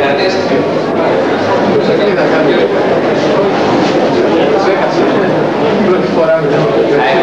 Κρατήστε. Να εφαρμόσουμε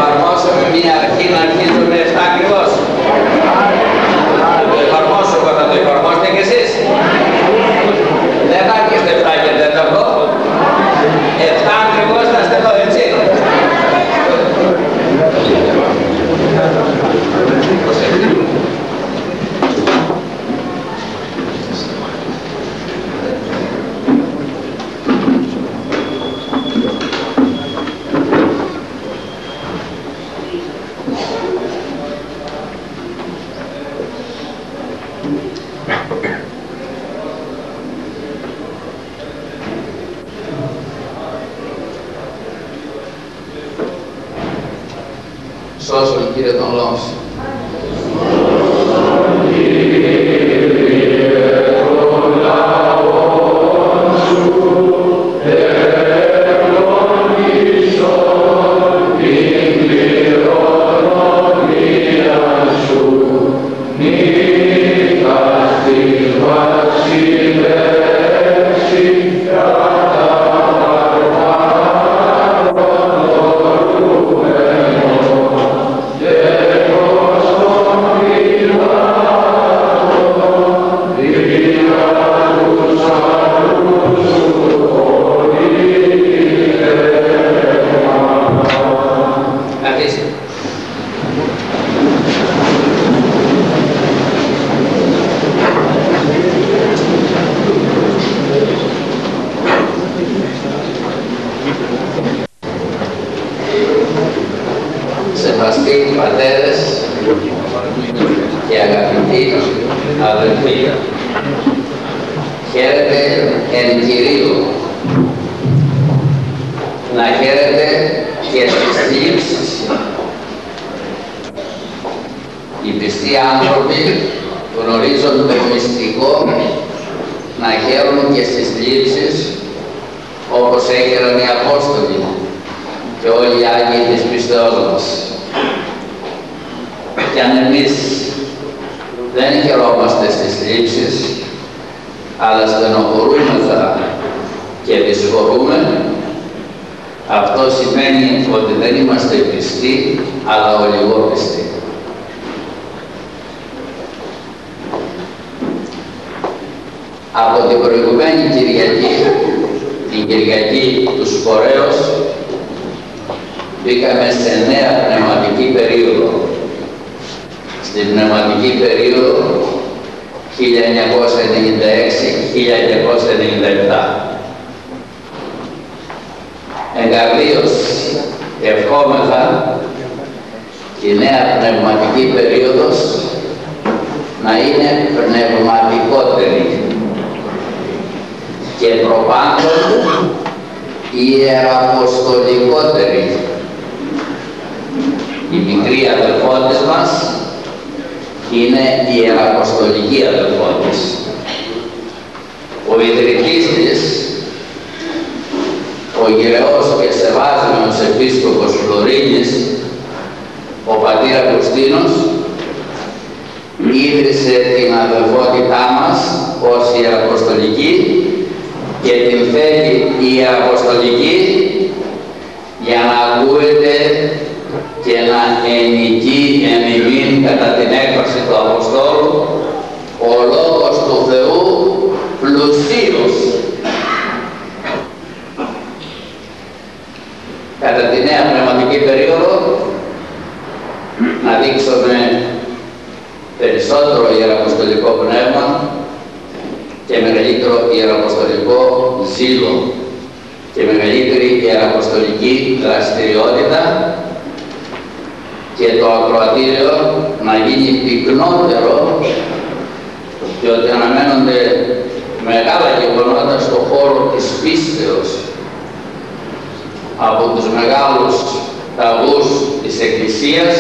χαιρόμαστε στις θλίψεις, αλλά στενοχωρούμεθα και δυσχωρούμε, αυτό σημαίνει ότι δεν είμαστε πιστοί, αλλά ολιγόπιστοι. Από την προηγουμένη Κυριακή, την Κυριακή του Σπορέως, μπήκαμε σε νέα πνευματική περίοδο. Στην πνευματική περίοδο 1996-1997. Εγκαρδίως ευχόμεθα η νέα πνευματική περίοδος να είναι πνευματικότερη και προπάντων ιεραποστολικότερη. Οι μικροί αδελφόντες μας είναι ιεραποστολικοί αδελφόντες. Ο ιδρυτής της, ο γυρεός και σεβάσμιος επίσκοπος Φλωρίνης, ο πατήρ Αγουστίνος, ίδρυσε την αδελφότητά μας ως ιεραποστολική και την θέλει η Αποστολική για να ακούεται και να ενικεί εμιμήν κατά την έκφραση του Αποστόλου ο Λόγος του Θεού πλουσίος. Κατά τη νέα πνευματική περίοδο να δείξουμε περισσότερο ιεραποστολικό πνεύμα και μεγαλύτερο ιεραποστολικό ζήλο και μεγαλύτερη ιεραποστολική δραστηριότητα και το ακροατήριο να γίνει πυκνότερο διότι αναμένονται μεγάλα γεγονότα στο χώρο της πίστεως από τους μεγάλους ταγούς της Εκκλησίας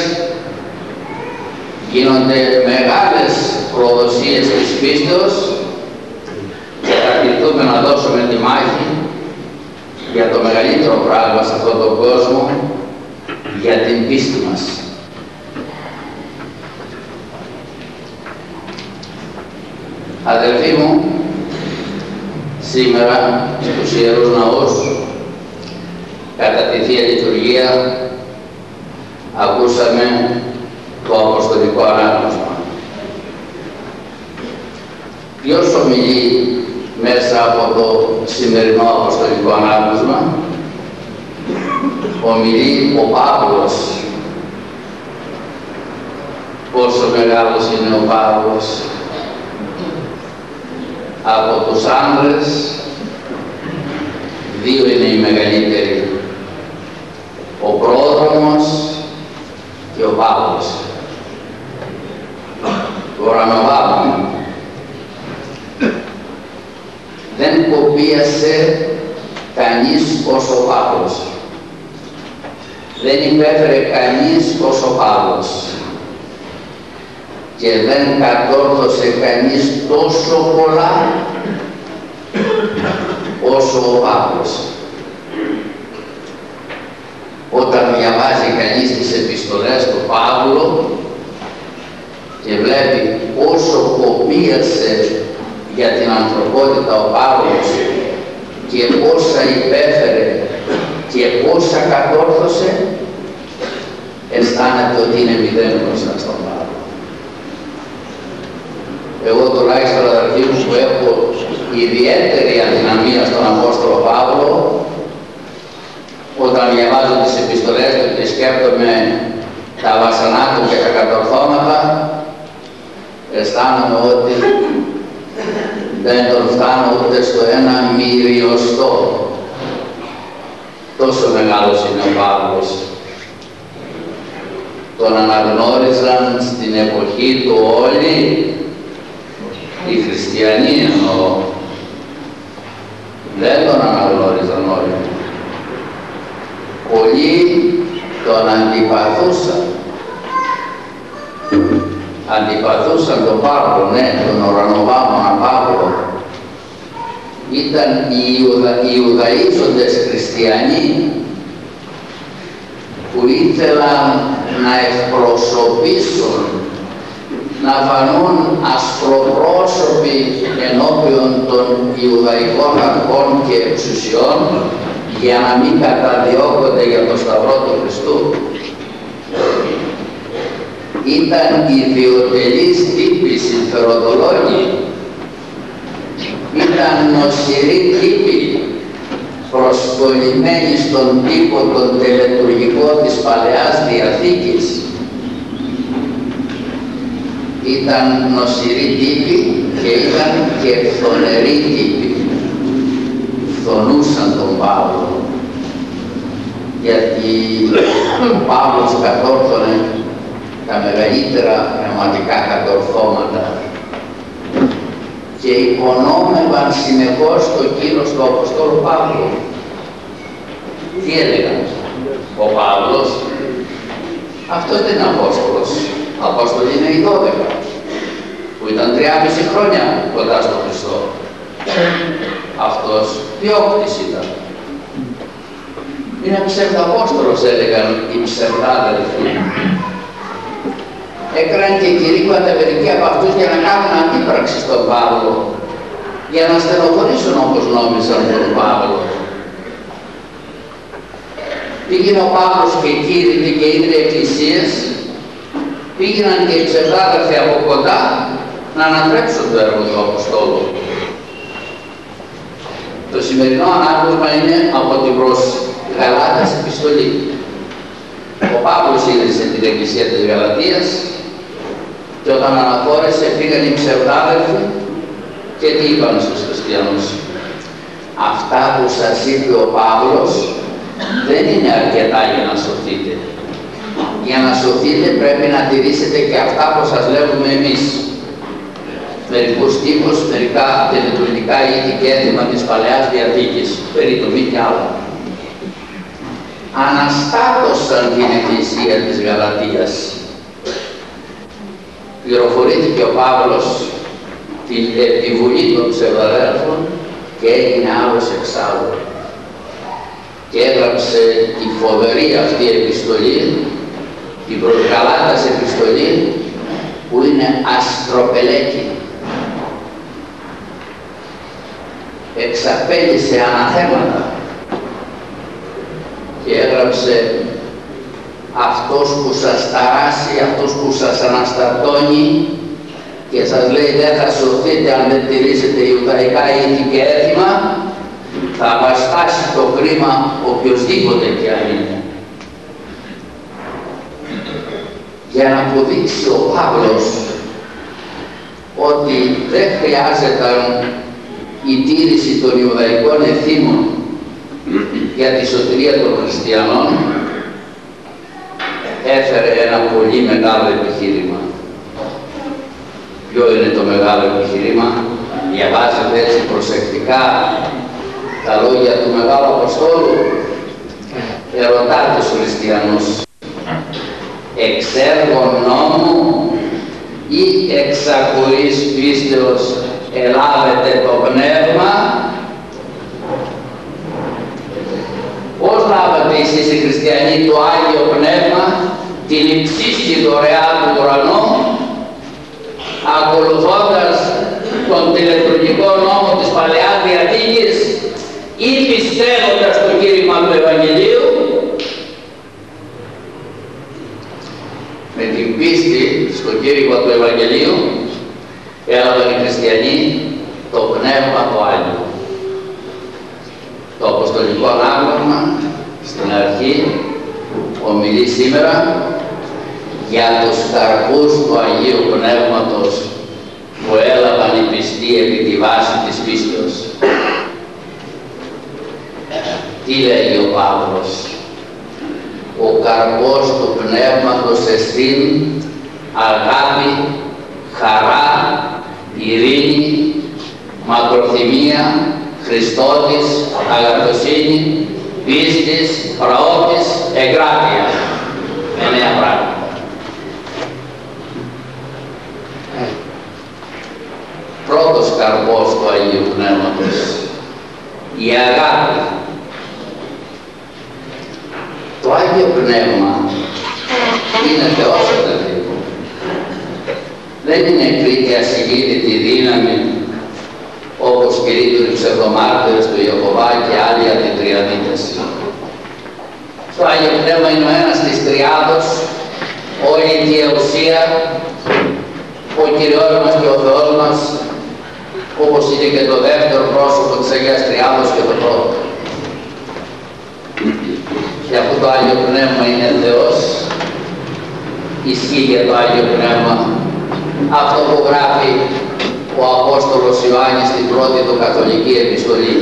γίνονται μεγάλες προδοσίες της πίστεως και θα κληθούμε να δώσουμε τη μάχη για το μεγαλύτερο πράγμα σε αυτόν τον κόσμο, για την πίστη μας. Αδελφοί μου, σήμερα στους Ιερούς Ναούς, κατά τη Θεία Λειτουργία, ακούσαμε το Αποστολικό Ανάγνωσμα. Ποιος ομιλεί μέσα από το σημερινό Αποστολικό Ανάγνωσμα, ομιλεί ο Παύλος. Πόσο μεγάλος είναι ο Παύλος. Από τους άνδρες, δύο είναι οι μεγαλύτεροι. Ο πρόδρομος και ο Παύλος. Τώρα να βάλουμε. Δεν κοπίασε κανείς όσο ο Παύλος δεν υπέφερε κανείς ως ο Παύλος και δεν κατόρθωσε κανείς τόσο πολλά όσο ο Παύλος. Όταν διαβάζει κανείς τις επιστολές του Παύλου και βλέπει πόσο κοπίασε για την ανθρωπότητα ο Παύλος και πόσα υπέφερε και πόσα κατόρθωσε, αισθάνεται ότι είναι μηδέν μπροστά στον Παύλο. Εγώ τουλάχιστον αδερφοί μου που έχω ιδιαίτερη αδυναμία στον Απόστολο Παύλο, όταν διαβάζω τις επιστολές του και σκέφτομαι τα βασανά του και τα κατορθώματα, αισθάνομαι ότι δεν τον φτάνω ούτε στο ένα μυριωστό τόσο μεγάλος είναι ο Παύλος. Τον αναγνώριζαν στην εποχή του όλοι οι χριστιανοί εννοώ. Δεν τον αναγνώριζαν όλοι. Πολλοί τον αντιπαθούσαν. Αντιπαθούσαν τον Παύλο, ναι, τον ουρανοβάμωνα Παύλο, ήταν οι, Ιουδα, οι Ιουδαΐζοντες χριστιανοί που ήθελαν να εκπροσωπήσουν, να φανούν ασπροπρόσωποι ενώπιον των Ιουδαϊκών αρχών και εξουσιών για να μην καταδιώκονται για το Σταυρό του Χριστού. Ήταν ιδιωτελείς τύποι συμφεροντολόγοι ήταν νοσηροί τύποι προσκολλημένοι στον τύπο των τελετουργικών της Παλαιάς Διαθήκης. Ήταν νοσηροί τύποι και ήταν και φθονεροί τύποι. Φθονούσαν τον Παύλο. Γιατί ο Παύλος κατόρθωνε τα μεγαλύτερα πνευματικά κατορθώματα και υπονόμευαν συνεχώς το κύρος του Αποστόλου Παύλου. Τι έλεγαν, ο Παύλος, αυτό δεν είναι Απόστολος, Απόστολοι είναι οι 12, που ήταν 3,5 χρόνια κοντά στον Χριστό. Αυτός διώκτης ήταν. Είναι ψευδαπόστολος έλεγαν οι ψευδάδελφοι έκαναν και κηρύγματα μερικοί από αυτούς για να κάνουν αντίπραξη στον Παύλο, για να στενοχωρήσουν όπως νόμιζαν τον Παύλο. Πήγαινε ο Παύλος και κήρυτε και ίδρυε εκκλησίες, πήγαιναν και οι ψευδάδερφοι από κοντά να ανατρέψουν το έργο του Αποστόλου. Το σημερινό ανάγνωσμα είναι από την προς Γαλάτας επιστολή. Ο Παύλος ίδρυσε την Εκκλησία της Γαλατίας και όταν αναφόρεσε πήγαν οι ψευδάδελφοι και τι είπαν στους χριστιανούς. Αυτά που σας είπε ο Παύλος δεν είναι αρκετά για να σωθείτε. Για να σωθείτε πρέπει να τηρήσετε και αυτά που σας λέγουμε εμείς. Μερικούς τύπους, μερικά τελετουργικά είδη και έθιμα της Παλαιάς Διαθήκης, περί το μη και άλλα. Αναστάτωσαν την Εκκλησία της Γαλατίας πληροφορήθηκε ο Παύλος την επιβουλή των ψευδαδέρφων και έγινε άλλος εξάλλου. Και έγραψε τη φοβερή αυτή επιστολή, την προσγαλάτας επιστολή, που είναι αστροπελέκη. εξαπέλυσε αναθέματα και έγραψε αυτός που σας ταράσει, αυτός που σας αναστατώνει και σας λέει δεν θα σωθείτε αν δεν τηρήσετε ιουδαϊκά ήθη και έθιμα θα βαστάσει το κρίμα οποιοδήποτε και αν είναι. Για να αποδείξει ο Παύλος ότι δεν χρειάζεται η τήρηση των Ιουδαϊκών ευθύμων για τη σωτηρία των χριστιανών έφερε ένα πολύ μεγάλο επιχείρημα. Ποιο είναι το μεγάλο επιχείρημα, διαβάζετε έτσι προσεκτικά τα λόγια του Μεγάλου Αποστόλου, ερωτά τους χριστιανούς, εξέργων νόμου ή εξακουής πίστεως ελάβετε το πνεύμα; Πώς λάβατε εσείς οι χριστιανοί το Άγιο Πνεύμα, την υψίστη δωρεά του ουρανού, ακολουθώντας τον τηλετουργικό νόμο της Παλαιάς Διαθήκης ή πιστεύοντας το κήρυγμα του Ευαγγελίου, με την πίστη στο κήρυγμα του Ευαγγελίου έλαβαν οι χριστιανοί το Πνεύμα το Άγιο. Το Αποστολικό Ανάγνωμα στην αρχή ομιλεί σήμερα για τους καρπούς του Αγίου Πνεύματος που έλαβαν οι πιστοί επί τη βάση της πίστεως. Τι λέει ο Παύλος; Ο καρπός του Πνεύματος εστίν αγάπη, χαρά, ειρήνη, μακροθυμία, Χριστότης, αγαθοσύνη, πίστης, πραότης, εγκράτεια. Εννέα πράγματα. Πρώτος καρπός του Αγίου Πνεύματος, η αγάπη. Το Άγιο Πνεύμα είναι Θεός αδελφοί Δεν είναι κρίκια ασυνείδητη δύναμη όπως κηρύττουν οι ψευδομάρτυρες τους Ιωκωβά και άλλοι αντιτριαδίτες. Το Άγιο Πνεύμα είναι ο ένας της τριάδος, όλη η ουσία, ο Κυριός μας και ο Θεός μας, όπως είναι και το δεύτερο πρόσωπο της Αγίας Τριάδος και το πρώτο. Και αφού το Άγιο Πνεύμα είναι Θεός, ισχύει για το Άγιο Πνεύμα αυτό που γράφει ο Απόστολος Ιωάννης στην πρώτη του καθολική επιστολή.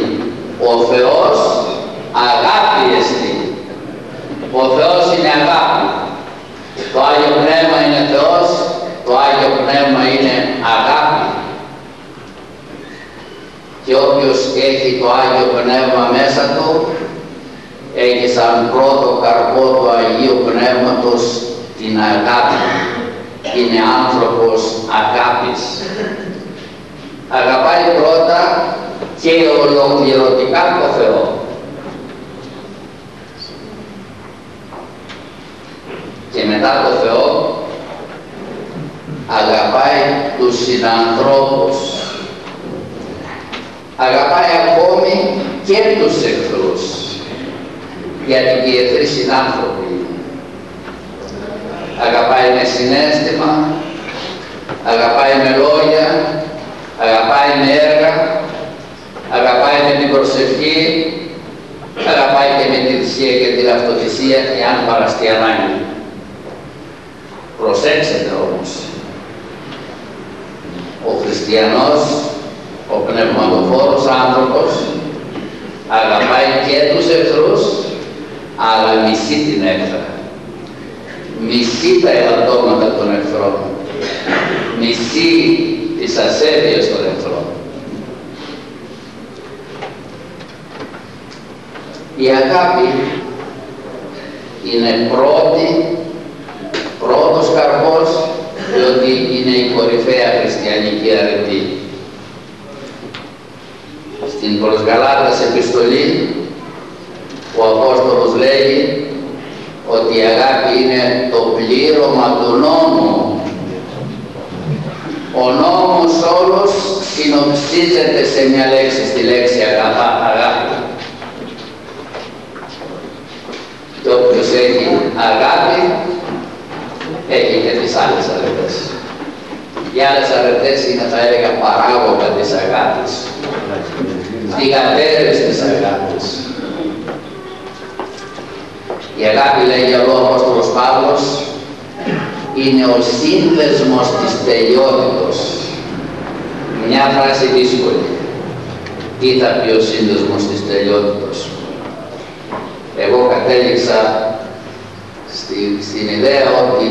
Ο Θεός αγάπη εστί. Ο Θεός είναι αγάπη. Το Άγιο Πνεύμα είναι Θεός, το Άγιο Πνεύμα είναι αγάπη. Και όποιος έχει το Άγιο Πνεύμα μέσα του, έχει σαν πρώτο καρπό του Αγίου Πνεύματος την αγάπη. Είναι άνθρωπος αγάπης αγαπάει πρώτα και ολοκληρωτικά το Θεό. Και μετά το Θεό αγαπάει τους συνανθρώπους. Αγαπάει ακόμη και τους εχθρούς. Γιατί και οι εχθροί συνάνθρωποι Αγαπάει με συνέστημα, αγαπάει με λόγια, αγαπάει με έργα, αγαπάει με την προσευχή, αγαπάει και με τη θυσία και την αυτοθυσία εάν παραστεί ανάγκη. Προσέξτε όμως, ο χριστιανός, ο πνευματοφόρος άνθρωπος, αγαπάει και τους εχθρούς, αλλά μισεί την έχθρα. Μισεί τα ελαττώματα των εχθρών. Μισεί τις ασέβειες των εχθρών. Η αγάπη είναι πρώτη, πρώτος καρπός, διότι είναι η κορυφαία χριστιανική αρετή. Στην προς επιστολή, ο Απόστολος λέει ότι η αγάπη είναι το πλήρωμα του νόμου ο νόμος όλος συνοψίζεται σε μια λέξη, στη λέξη αγαπά, αγάπη. Και όποιος έχει αγάπη, έχει και τις άλλες αρετές. Οι άλλες αρετές είναι, θα έλεγα, παράγωγα της αγάπης. Θυγατέρες της αγάπης. Η αγάπη, λέγει εδώ ο Απόστολος Παύλος, είναι ο σύνδεσμος της τελειότητος. Μια φράση δύσκολη. Τι θα πει ο σύνδεσμος της τελειότητος; Εγώ κατέληξα στη, στην ιδέα ότι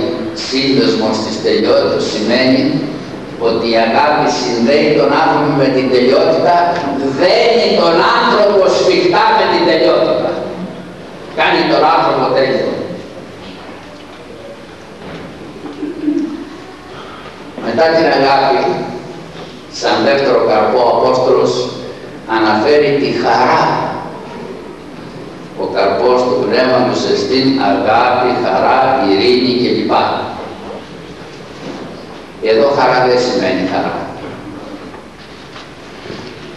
σύνδεσμος της τελειότητος σημαίνει ότι η αγάπη συνδέει τον άνθρωπο με την τελειότητα, δένει τον άνθρωπο σφιχτά με την τελειότητα. Κάνει τον άνθρωπο τέλειο. Μετά την αγάπη, σαν δεύτερο καρπό ο Απόστολος αναφέρει τη χαρά. Ο καρπός του πνεύματος εστίν αγάπη, χαρά, ειρήνη κλπ. Εδώ χαρά δεν σημαίνει χαρά.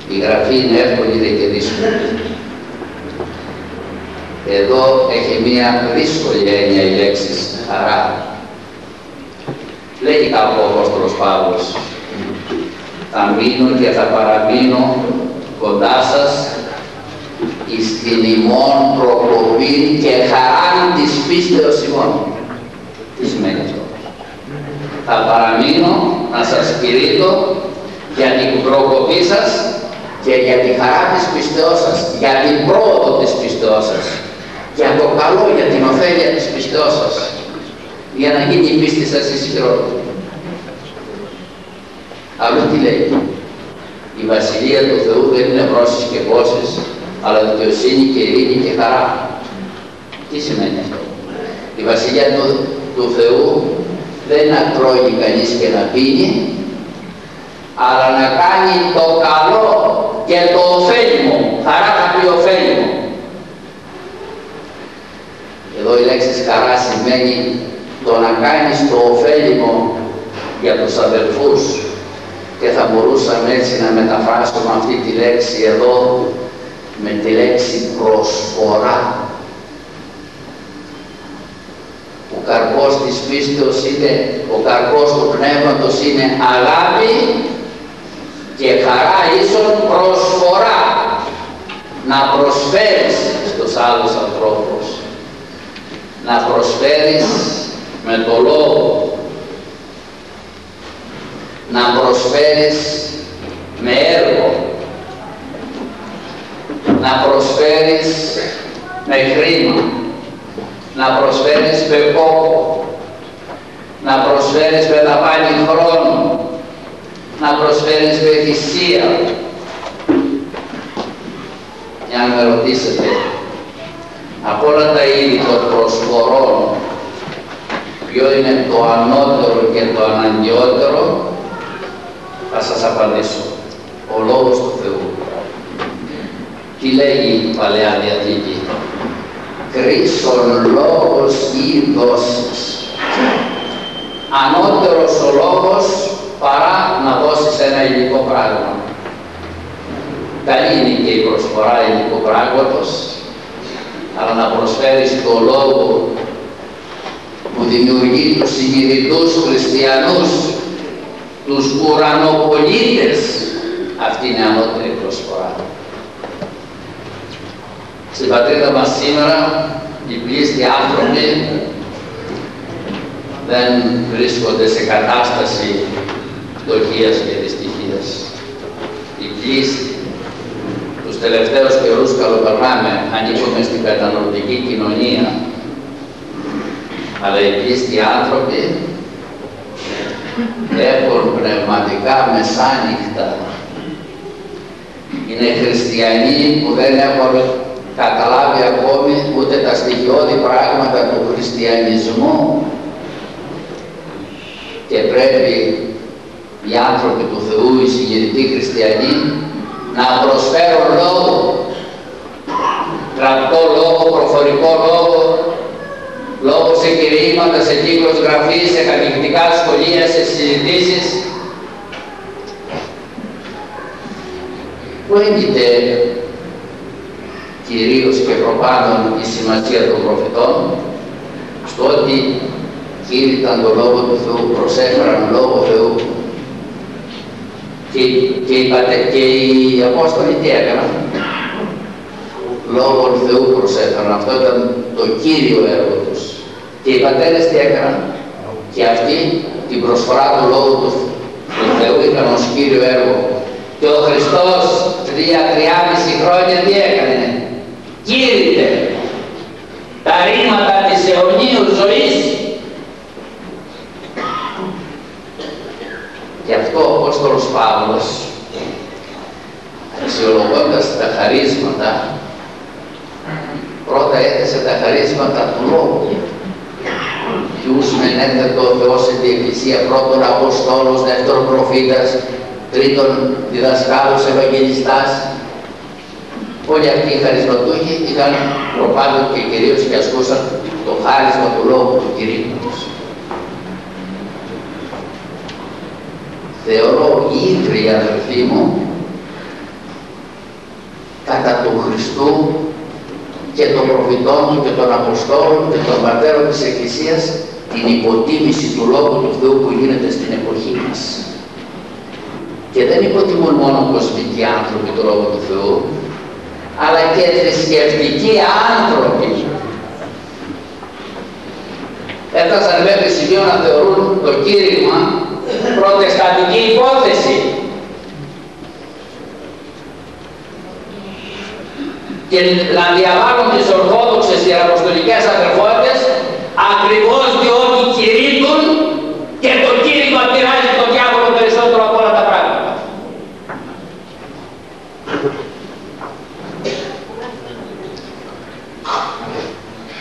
Η γραφή είναι εύκολη δε και δύσκολη. Εδώ έχει μία δύσκολη έννοια η λέξη χαρά. Λέει κάπου ο Απόστολος Παύλος, θα μείνω και θα παραμείνω κοντά σας εις την ημών προκοπή και χαράν της πίστεως ημών. Τι σημαίνει αυτό; Θα παραμείνω να σας κηρύττω για την προκοπή σας και για τη χαρά της πίστεώς σας, για την πρόοδο της πίστεώς σας, για το καλό, για την ωφέλεια της πίστεώς σας για να γίνει η πίστη σας ισχυρότερη. Αλλού τι λέει. Η Βασιλεία του Θεού δεν είναι βρώσεις και πόσες, αλλά δικαιοσύνη και ειρήνη και χαρά. Τι σημαίνει αυτό; Η Βασιλεία του, του Θεού δεν είναι να τρώει κανείς και να πίνει, αλλά να κάνει το καλό και το ωφέλιμο. Χαρά θα πει ωφέλιμο. Εδώ η λέξη χαρά σημαίνει το να κάνεις το ωφέλιμο για τους αδελφούς και θα μπορούσαμε έτσι να μεταφράσουμε αυτή τη λέξη εδώ με τη λέξη προσφορά. Ο καρπός της πίστεως είναι, ο καρπός του πνεύματος είναι αγάπη και χαρά ίσον προσφορά. Να προσφέρεις στους άλλους ανθρώπους. Να προσφέρεις με το λόγο. Να προσφέρεις με έργο. Να προσφέρεις με χρήμα. Να προσφέρεις με κόπο να προσφέρεις με δαπάνη χρόνου. Να προσφέρεις με θυσία. Για να με ρωτήσετε από όλα τα είδη των προσφορών ποιο είναι το ανώτερο και το αναγκαιότερο, θα σας απαντήσω. Ο Λόγος του Θεού. Τι λέγει η Παλαιά Διαθήκη; Κρίσον λόγος ή δόσεις. Ανώτερος ο λόγος παρά να δώσεις ένα υλικό πράγμα. Καλή είναι και η προσφορά υλικού πράγματος, αλλά να προσφέρεις το λόγο που δημιουργεί τους συνειδητούς χριστιανούς, τους ουρανοπολίτες, αυτή είναι ανώτερη προσφορά. Στην πατρίδα μας σήμερα οι πλήστοι άνθρωποι δεν βρίσκονται σε κατάσταση φτωχίας και δυστυχίας. Οι πλήστοι τους τελευταίους καιρούς καλοπερνάμε, ανήκουμε στην κατανοητική κοινωνία, αλλά οι πίστοι άνθρωποι έχουν πνευματικά μεσάνυχτα. Είναι χριστιανοί που δεν έχουν καταλάβει ακόμη ούτε τα στοιχειώδη πράγματα του χριστιανισμού και πρέπει οι άνθρωποι του Θεού, οι συγκεκριτοί χριστιανοί, να προσφέρουν λόγο, γραπτό λόγο, προφορικό λόγο, λόγω σε κηρύγματα, σε κύκλος γραφής, σε κατηχητικά σχολεία, σε συζητήσεις, Πού έγκυται κυρίως και προπάντων η σημασία των προφητών, στο ότι κήρυταν τον Λόγο του Θεού, προσέφεραν Λόγο Θεού και, και, οι, και οι Απόστολοι τι έκαναν; Λόγω του Θεού προσέφεραν. Αυτό ήταν το κύριο έργο τους. Και οι πατέρες τι έκαναν; Και αυτοί την προσφορά του Λόγου του, του Θεού ήταν ως κύριο έργο. Και ο Χριστός τρία, τριάμιση χρόνια τι έκανε; Κήρυτε τα ρήματα της αιωνίου ζωής Γι' αυτό ο Απόστολος Παύλος, αξιολογώντας τα χαρίσματα, πρώτα έθεσε τα χαρίσματα του Λόγου. Ποιους μενέθετο ο Θεός σε την Εκκλησία, πρώτον Αποστόλος, δεύτερον Προφήτας, τρίτον διδασκάλος, Ευαγγελιστάς. Όλοι αυτοί οι χαρισματούχοι είχαν προπάντων και κυρίως και ασκούσαν το χάρισμα του Λόγου του Κυρίου. Θεωρώ ήθρη αδελφοί μου κατά του Χριστού και των προφητών του και των Αποστόλων και των πατέρων της Εκκλησίας την υποτίμηση του Λόγου του Θεού που γίνεται στην εποχή μας. Και δεν υποτιμούν μόνο κοσμικοί άνθρωποι του Λόγου του Θεού, αλλά και θρησκευτικοί άνθρωποι. Έφτασαν μέχρι σημείο να θεωρούν το κήρυγμα προτεσταντική υπόθεση. Και να διαβάλουν τις Ορθόδοξες Ιεραποστολικές αδερφότητες ακριβώς διότι κηρύττουν και το κήρυγμα πειράζει τον διάβολο περισσότερο από όλα τα πράγματα.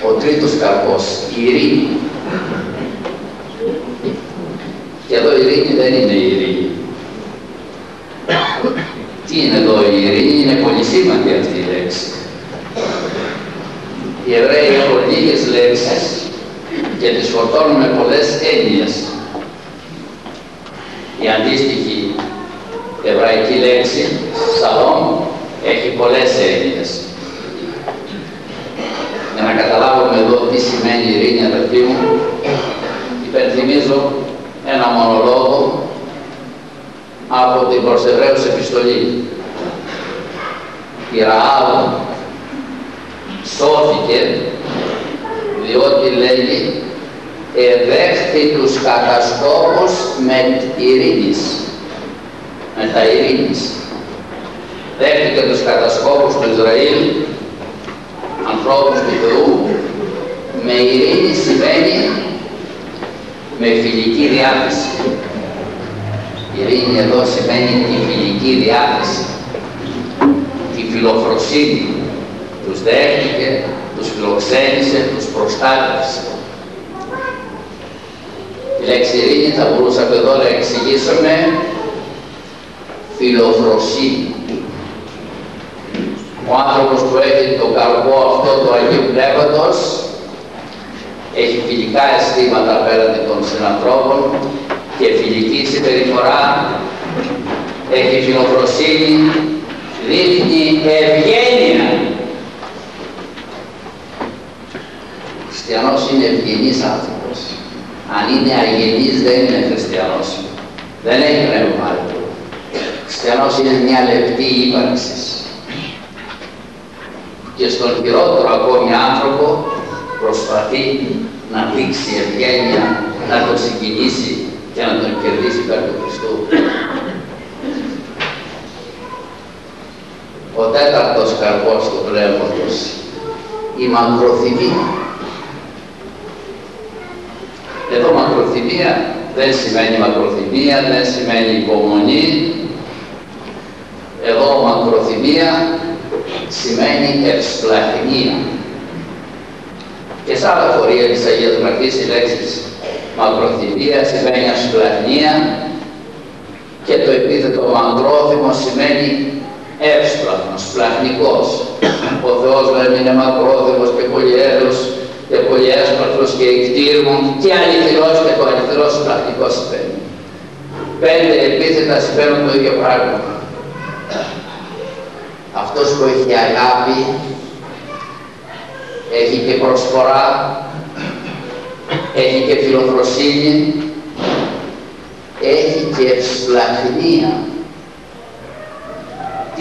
Ο τρίτος καρπός, η ειρήνη. Και εδώ η ειρήνη δεν είναι η ειρήνη. Τι είναι εδώ η ειρήνη, είναι πολύ σημαντική αυτή η λέξη. Οι Εβραίοι έχουν λίγες λέξεις και τις φορτώνουν με πολλές έννοιες. Η αντίστοιχη εβραϊκή λέξη, σαλόμ, έχει πολλές έννοιες. Για να καταλάβουμε εδώ τι σημαίνει η ειρήνη, αδελφοί μου, υπενθυμίζω ένα μονολόγο από την προς επιστολή. Η Ραάβ σώθηκε διότι λέγει εδέχθη τους κατασκόπους με ειρήνης, με τα ειρήνης. Δέχτηκε τους κατασκόπους του Ισραήλ, ανθρώπους του Θεού, με ειρήνη σημαίνει με φιλική διάθεση. Η ειρήνη εδώ σημαίνει τη φιλική διάθεση, τη φιλοφροσύνη. Τους δέχτηκε, τους φιλοξένησε, τους προστάτευσε. Η λέξη ειρήνη θα μπορούσαμε εδώ να εξηγήσουμε φιλοφροσύνη. Ο άνθρωπος που έχει το καρπό αυτό του Αγίου Πνεύματος έχει φιλικά αισθήματα απέναντι των συνανθρώπων και φιλική συμπεριφορά, έχει φιλοφροσύνη, δείχνει ευγένεια. Ο χριστιανός είναι ευγενής άνθρωπος. Αν είναι αγενής δεν είναι χριστιανός. Δεν έχει πνεύμα του. Ο χριστιανός είναι μια λεπτή ύπαρξη. Και στον χειρότερο ακόμη άνθρωπο προσπαθεί να δείξει ευγένεια, να τον συγκινήσει και να τον κερδίσει υπέρ του Χριστού. Ο τέταρτος καρπός του πνεύματος, η μακροθυμία. Εδώ μακροθυμία δεν σημαίνει μακροθυμία, δεν σημαίνει υπομονή. Εδώ μακροθυμία σημαίνει ευσπλαχνία. Και σε άλλα χωρία της Αγίας Γραφής οι λέξεις μακροθυμία σημαίνει ασπλαχνία και το επίθετο μακρόθυμο σημαίνει εύσπλαχνος, πλαχνικός. Ο Θεός λέμε είναι μακρόθυμος και πολυέλος και πολυέσπλαχνος και εκτήρμων και αληθινός και το αληθινός πλαχνικός σημαίνει. Πέντε επίθετα σημαίνουν το ίδιο πράγμα. αυτός που έχει αγάπη, έχει και προσφορά, έχει και φιλοφροσύνη, έχει και ευσπλαχνία.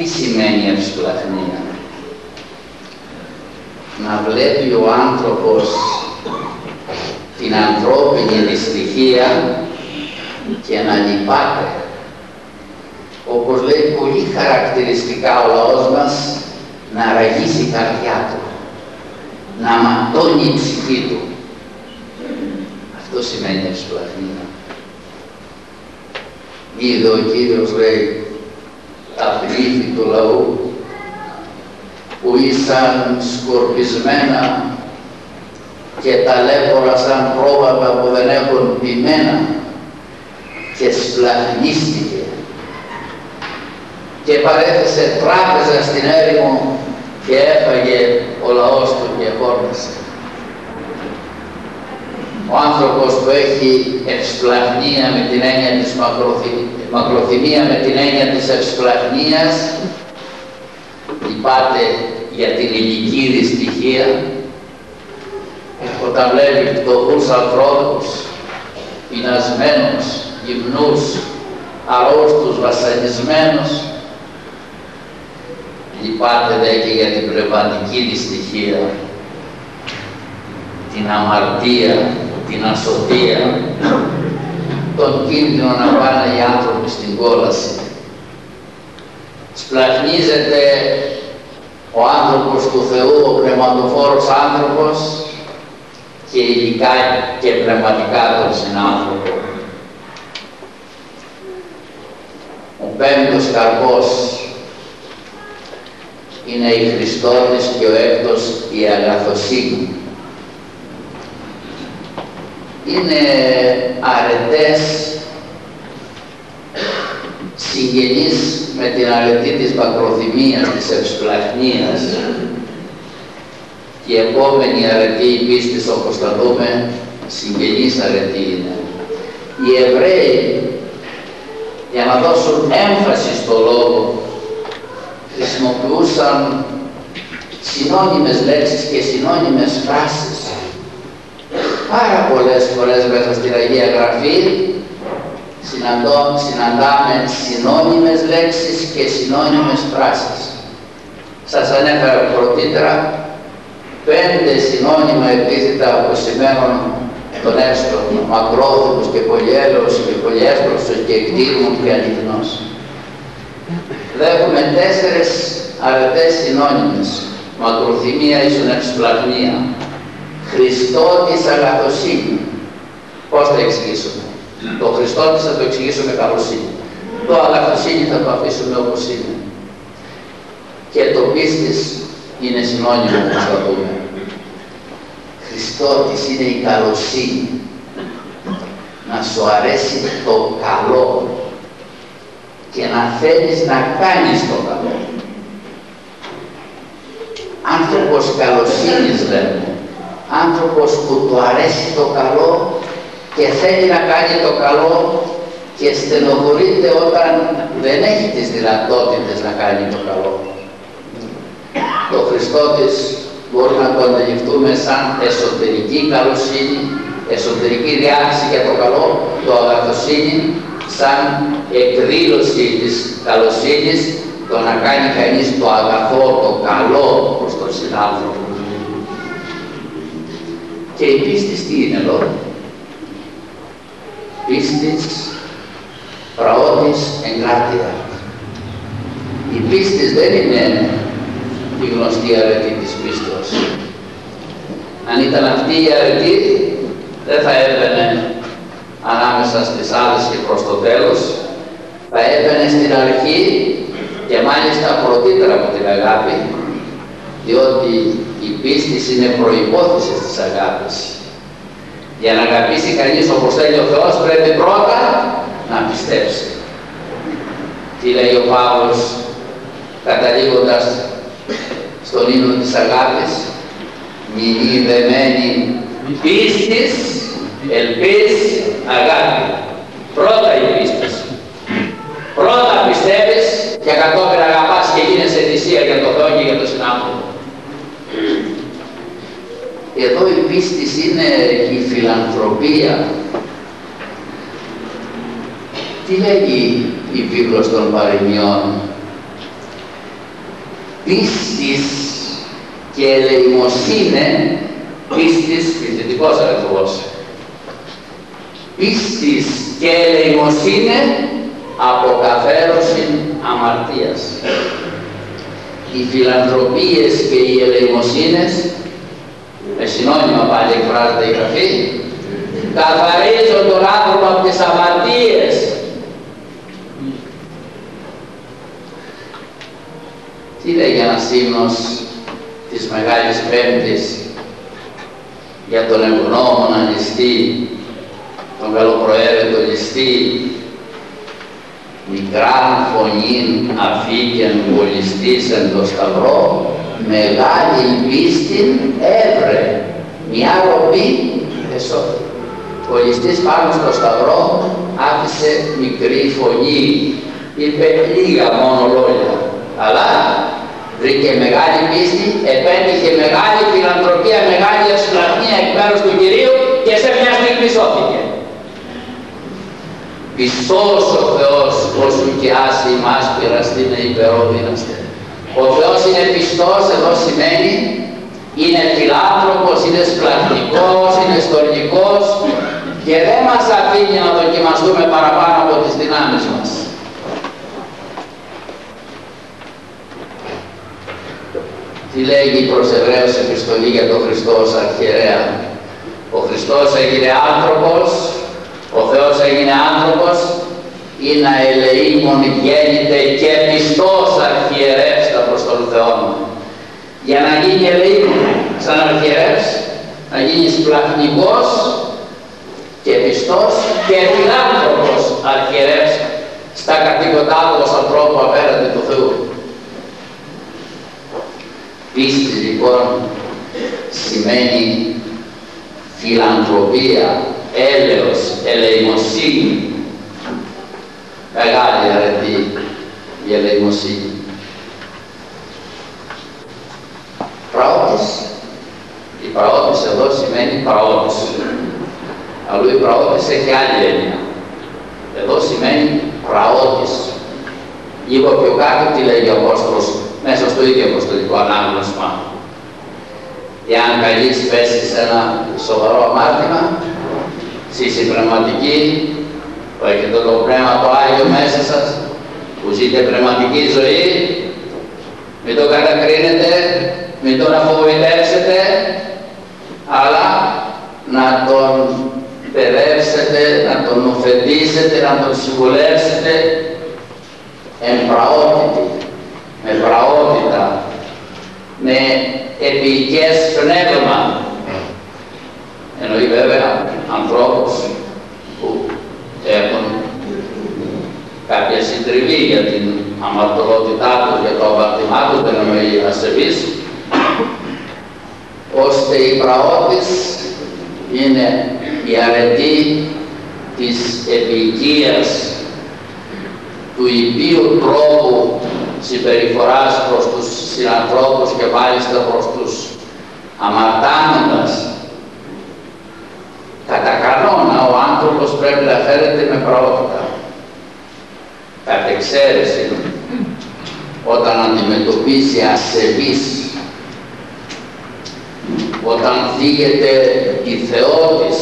Τι σημαίνει ευσπλαχνία; Να βλέπει ο άνθρωπος την ανθρώπινη δυστυχία και να λυπάται. Όπως λέει πολύ χαρακτηριστικά ο λαός μας, να ραγίσει η καρδιά του, να ματώνει η ψυχή του. Αυτό σημαίνει ευσπλαχνία. Είδε ο Κύριος λέει τα πλήθη του λαού που ήσαν σκορπισμένα και ταλέπορα σαν πρόβατα που δεν έχουν πειμένα και σπλαχνίστηκε και παρέθεσε τράπεζα στην έρημο και έφαγε ο λαός του και χόρτασε. Ο άνθρωπος που έχει ευσπλαχνία με την έννοια της μακροθυμία με την έννοια της ευσπλαχνίας λυπάται για την ηλική δυστυχία όταν βλέπει φτωχούς ανθρώπους πεινασμένους, γυμνούς, αρρώστους, βασανισμένους λυπάται δε και για την πνευματική δυστυχία την αμαρτία, την ασωτεία τον κίνδυνο να πάνε οι άνθρωποι στην κόλαση σπλαχνίζεται ο άνθρωπος του Θεού, ο πνευματοφόρος άνθρωπος και υλικά και πνευματικά τον συνάνθρωπο. Ο πέμπτος καρπός είναι η Χριστότης και ο έκτος η αγαθοσύνη. Είναι αρετές συγγενείς με την αρετή της μακροθυμίας, της ευσπλαχνίας, και η επόμενη αρετή η πίστης όπως θα δούμε συγγενής αρετή είναι. Οι Εβραίοι για να δώσουν έμφαση στο λόγο χρησιμοποιούσαν συνώνυμες λέξεις και συνώνυμες φράσεις. Πάρα πολλές φορές μέσα στην Αγία Γραφή συναντώ, συναντάμε συνώνυμες λέξεις και συνώνυμες φράσεις. Σας ανέφερα πρωτήτερα πέντε συνώνυμα επίθετα που σημαίνουν τον έστω, μακρόθυμος και πολυέλεος και πολυέσπροσος και εκτίμων και αληθινός. Βλέπουμε τέσσερες αρετές συνώνυμες. Μακροθυμία ίσον ευσπλαχνία. Χριστό της αγαθοσύνης. Πώς θα εξηγήσουμε; Το Χριστό της θα το εξηγήσουμε καλοσύνη. Το αγαθοσύνη θα το αφήσουμε όπως είναι. Και το πίστης είναι συνώνυμο όπως θα δούμε. Χριστότης είναι η καλοσύνη. Να σου αρέσει το καλό και να θέλεις να κάνεις το καλό. Άνθρωπος καλοσύνης λέμε. Άνθρωπος που του αρέσει το καλό και θέλει να κάνει το καλό και στενοχωρείται όταν δεν έχει τις δυνατότητες να κάνει το καλό το Χριστό της μπορούμε να το αντιληφθούμε σαν εσωτερική καλοσύνη, εσωτερική διάθεση για το καλό, το αγαθοσύνη, σαν εκδήλωση της καλοσύνης, το να κάνει κανείς το αγαθό, το καλό προς τον συνάνθρωπο. Και η πίστη τι είναι εδώ. Πίστης, πραότης, εγκράτεια. Η πίστη δεν είναι τη γνωστή αρετή της πίστεως. Αν ήταν αυτή η αρετή, δεν θα έμπαινε ανάμεσα στις άλλες και προς το τέλος, θα έμπαινε στην αρχή και μάλιστα πρωτήτερα από την αγάπη, διότι η πίστη είναι προϋπόθεση της αγάπης. Για να αγαπήσει κανείς όπως θέλει ο Θεός πρέπει πρώτα να πιστέψει. Τι λέει ο Παύλος καταλήγοντας στον ύμνο της αγάπης μηνύ δεμένη πίστης, ελπίς, αγάπη. Πρώτα η πίστη. Πρώτα πιστεύεις και κατόπιν αγαπάς και γίνεσαι θυσία πίστης είναι η φιλανθρωπία. Τι λέγει η βίβλος των παροιμιών; Πίστης και ελεημοσύνη, πίστης, πληθυντικός αριθμός. Πίστης και ελεημοσύνη αποκαθέρωση αμαρτίας. Οι φιλανθρωπίες και οι ελεημοσύνες, με συνώνυμα πάλι εκφράζεται η γραφή, καθαρίζουν τον άνθρωπο από τις αμαρτίες. Τι λέγει ένας ύμνος της Μεγάλης Πέμπτης για τον ευγνώμονα ληστή, τον καλοπροαίρετο ληστή, μικράν φωνήν αφήκεν πολιστής εν το σταυρό, μεγάλη πίστην έβρε, μια ροπή εσώτη. Ο ληστής πάνω στο σταυρό άφησε μικρή φωνή, είπε λίγα μόνο λόγια, αλλά βρήκε μεγάλη πίστη, επέτυχε μεγάλη φιλανθρωπία, μεγάλη ασπλαχνία εκ μέρους του Κυρίου και σε μια στιγμή σώθηκε πιστός ο Θεός όσου και άσυ ημάς πειραστεί να υπερόδυναστε. Ο Θεός είναι πιστός, εδώ σημαίνει είναι φιλάνθρωπος, είναι σπλαχνικός, είναι στοργικός και δεν μας αφήνει να δοκιμαστούμε παραπάνω από τις δυνάμεις μας. Τι λέγει η προς Εβραίος επιστολή για τον Χριστό ως αρχιερέα; Ο Χριστός έγινε άνθρωπος, ο Θεός έγινε άνθρωπος ή να ελεήμων γέννηται και πιστός αρχιερεύς προς τον Θεό Για να γίνει ελεήμων σαν αρχιερεύς, να γίνει πλαχνικός και πιστός και φιλάνθρωπος αρχιερεύς στα καθήκοντά του ως ανθρώπου απέναντι του Θεού. Πίστη λοιπόν σημαίνει φιλανθρωπία, έλεος, ελεημοσύνη. Μεγάλη αρετή η ελεημοσύνη. Πραότης. Η πραότης εδώ σημαίνει πραότης. Αλλού η πραότης έχει άλλη έννοια. Εδώ σημαίνει πραότης. Λίγο πιο κάτω τι λέγει ο Απόστολος μέσα στο ίδιο Αποστολικό ανάγνωσμα. Εάν καλείς πέσεις σε ένα σοβαρό αμάρτημα, εσείς πνευματικοί που έχετε το πνεύμα το Άγιο μέσα σας, που ζείτε πνευματική ζωή, μην το κατακρίνετε, μην τον αφοβητεύσετε, αλλά να τον παιδεύσετε, να τον οφεντήσετε, να τον συμβουλεύσετε εν πραότητη, με πραότητα, με επικές πνεύμα, εννοεί βέβαια ανθρώπους που έχουν κάποια συντριβή για την αμαρτωλότητά τους, για το αμαρτημά τους, δεν εννοεί ασεβείς, ώστε η πραότης είναι η αρετή της επικίας του υπείου τρόπου συμπεριφοράς προς τους συνανθρώπους και μάλιστα προς τους αμαρτάνοντας Κατά κανόνα ο άνθρωπος πρέπει να φέρεται με προότητα. Κατ' εξαίρεση, όταν αντιμετωπίζει ασεβής, όταν θίγεται η θεότης,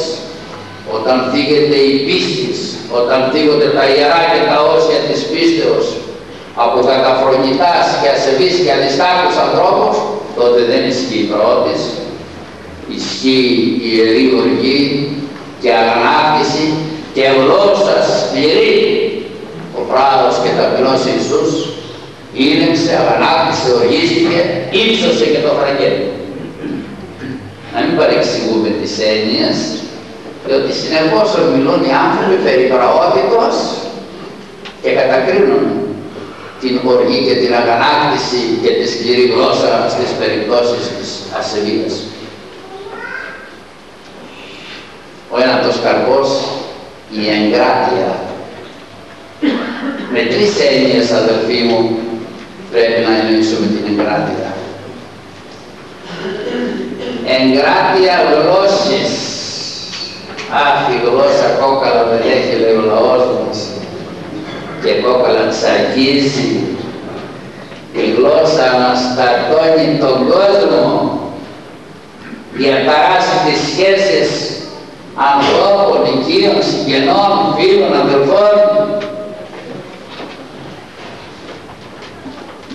όταν θίγεται η πίστης, όταν θίγονται τα ιερά και τα όσια της πίστεως από καταφρονητάς και ασεβής και αδιστάκους ανθρώπους, τότε δεν ισχύει η πρώτης, ισχύει η Ιερή Οργή και αγανάκτηση και γλώσσα σκληρή. Ο πράγος και ταπεινός Ιησούς ήλεξε, αγανάκτησε, οργίστηκε, ύψωσε και το φραγγέλι. Να μην παρεξηγούμε τις έννοιες, διότι συνεχώς μιλούν οι άνθρωποι περί πραότητος και κατακρίνουν την οργή και την αγανάκτηση και τη σκληρή γλώσσα στις περιπτώσεις της ασεβίας. ο ένατος καρπός η εγκράτεια. Με τρεις έννοιες αδελφοί μου πρέπει να εννοήσουμε την εγκράτεια. Εγκράτεια γλώσσες. Αχ, η γλώσσα κόκαλα δεν έχει λέει ο λαός μας και κόκαλα τσακίζει. Η γλώσσα αναστατώνει τον κόσμο, διαταράσσει τις σχέσεις ανθρώπων, οικείων, συγγενών, φίλων, αδελφών.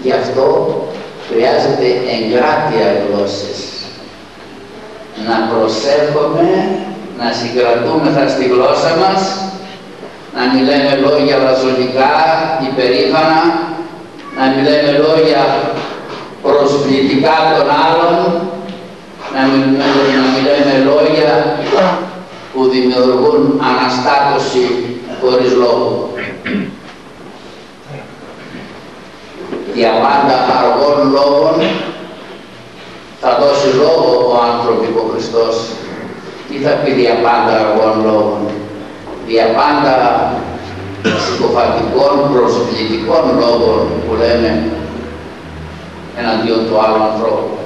Γι' αυτό χρειάζεται εγκράτεια γλώσσες. Να προσέχουμε, να συγκρατούμε στη γλώσσα μας, να μην λέμε λόγια λαζονικά, υπερήφανα, να μην λέμε λόγια προσβλητικά των άλλων, να μην, να μην λέμε λόγια που δημιουργούν αναστάτωση χωρίς λόγο. Διαμάντα αργών λόγων θα δώσει λόγο ο άνθρωπο Χριστός. Τι θα πει διαπάντα αργών λόγων. Διαπάντα συκοφαντικών προσβλητικών λόγων που λέμε εναντίον του άλλου ανθρώπου.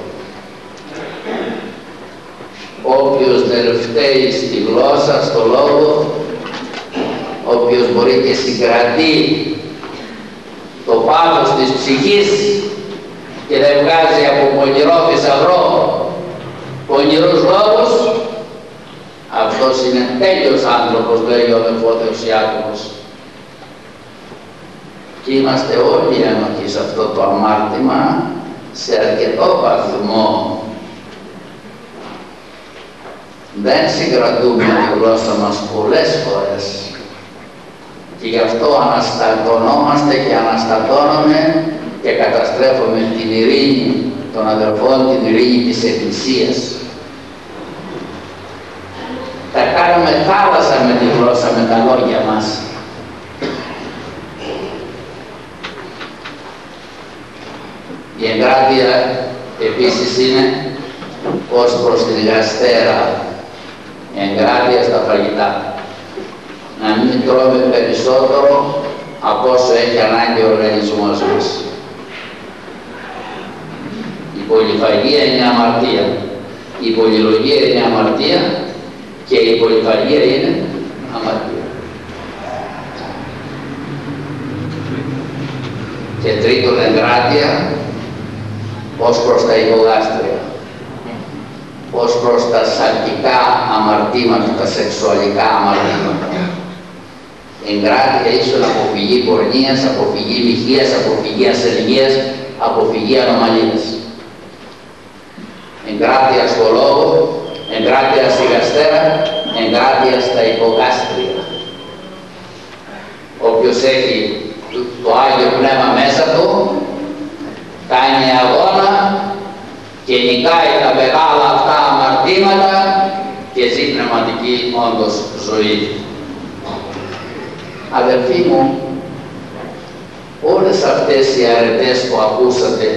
Όποιος δεν φταίει στη γλώσσα, στο λόγο, όποιος μπορεί και συγκρατεί το πάθος της ψυχής και δεν βγάζει από πονηρό θησαυρό. Πονηρούς λόγους, αυτός είναι τέλειος άνθρωπος, λέει ο Μεφόδιος Ιάκωβος. Και είμαστε όλοι ένοχοι σε αυτό το αμάρτημα σε αρκετό βαθμό. Δεν συγκρατούμε τη γλώσσα μας πολλές φορές. Και γι' αυτό αναστατωνόμαστε και αναστατώνουμε και καταστρέφουμε την ειρήνη των αδελφών, την ειρήνη της Εκκλησίας. Τα κάνουμε θάλασσα με τη γλώσσα, με τα λόγια μας. Η εγκράτεια επίσης είναι ως προς την γαστέρα εγκράτεια στα φαγητά. Να μην τρώμε περισσότερο από όσο έχει ανάγκη ο οργανισμός μας. Η πολυφαγία είναι αμαρτία. Η πολυλογία είναι αμαρτία και η πολυφαγία είναι αμαρτία. Και τρίτον εγκράτεια ως προς τα υπογάστρια ως προς τα σαλτικά αμαρτήματα, τα σεξουαλικά αμαρτήματα. Εγκράτεια ίσον αποφυγή πορνείας, αποφυγή λυχίας, αποφυγή ασελγίας, αποφυγή ανομαλίας. Εγκράτεια στο λόγο, εγκράτεια στη γαστέρα, εγκράτεια στα υπογάστρια. Όποιος έχει το Άγιο Πνεύμα μέσα του, κάνει αγώνα και νικάει τα μεγάλα αυτά αμαρτήματα και ζει πνευματική όντως ζωή. Αδελφοί μου, όλες αυτές οι αρετές που ακούσατε,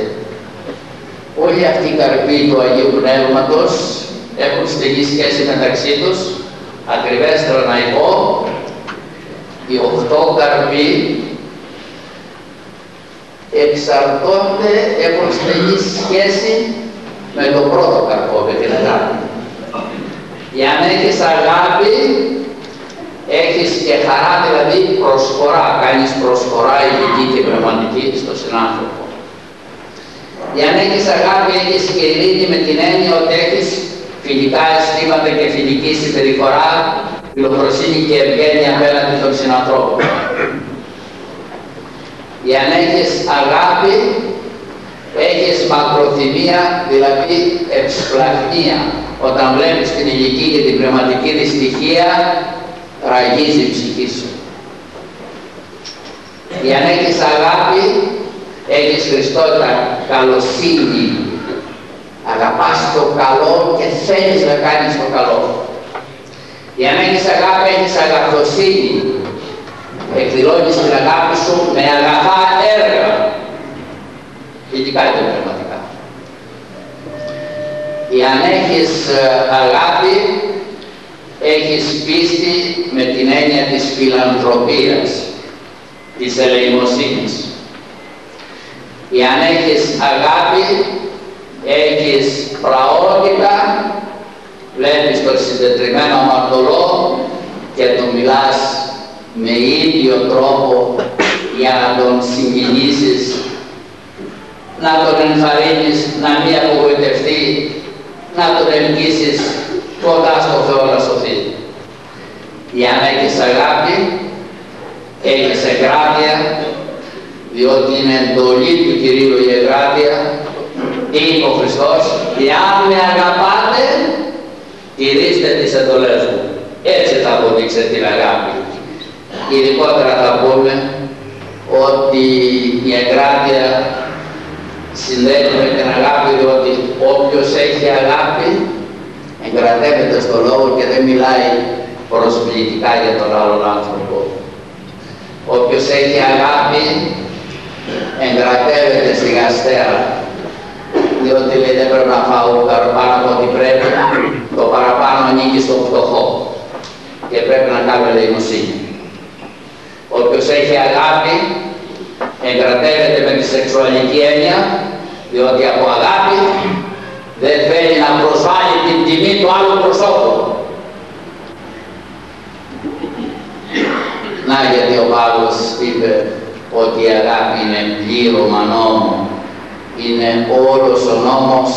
όλοι αυτοί οι καρποί του Αγίου Πνεύματος έχουν στενή σχέση μεταξύ τους, ακριβέστερα να πω, οι οχτώ καρποί εξαρτώνται, έχουν στενή σχέση με το πρώτο καρπό, με την αγάπη. αν έχεις αγάπη, έχεις και χαρά, δηλαδή προσφορά, κάνεις προσφορά ειδική και πνευματική στον συνάνθρωπο. Αν έχεις αγάπη, έχεις και ειρήνη με την έννοια ότι έχεις φιλικά αισθήματα και φιλική συμπεριφορά, φιλοφροσύνη και ευγένεια απέναντι των συνανθρώπων. αν έχεις αγάπη, έχεις μακροθυμία, δηλαδή ευσπλαχνία. Όταν βλέπεις την ηλική και την πνευματική δυστυχία, ραγίζει η ψυχή σου. Για να έχεις αγάπη, έχεις Χριστότητα, καλοσύνη, αγαπάς το καλό και θέλεις να κάνεις το καλό. Για να έχεις αγάπη, έχεις αγαθοσύνη, εκδηλώνεις την αγάπη σου με αγαθά έργα ειδικά και πνευματικά. αν έχεις ε, αγάπη, έχεις πίστη με την έννοια της φιλανθρωπίας, της ελεημοσύνης. Αν έχεις αγάπη, έχεις πραότητα βλέπεις τον συντετριμένο αμαρτωλό και τον μιλάς με ίδιο τρόπο για να τον συγκινήσεις, να τον ενθαρρύνεις, να μην απογοητευτεί, να τον ελκύσεις κοντά στο Θεό να σωθεί. Για να έχεις αγάπη, έχεις εγκράτεια, διότι είναι εντολή του Κυρίου η εγκράτεια, είπε ο Χριστός, αν με αγαπάτε, τηρήστε τις εντολές μου. Έτσι θα αποδείξετε την αγάπη. Ειδικότερα θα πούμε ότι η εγκράτεια συνδέεται με την αγάπη διότι όποιος έχει αγάπη εγκρατεύεται στο λόγο και δεν μιλάει προσβλητικά για τον άλλον άνθρωπο. Όποιος έχει αγάπη εγκρατεύεται στη γαστέρα διότι λέει δεν πρέπει να φάω παραπάνω από ό,τι πρέπει το παραπάνω ανήκει στον φτωχό και πρέπει να κάνω ελεημοσύνη. Όποιος έχει αγάπη εγκρατεύεται με τη σεξουαλική έννοια, διότι από αγάπη δεν θέλει να προσβάλλει την τιμή του άλλου προσώπου. Να γιατί ο Παύλος είπε ότι η αγάπη είναι πλήρωμα νόμου. Είναι όλος ο νόμος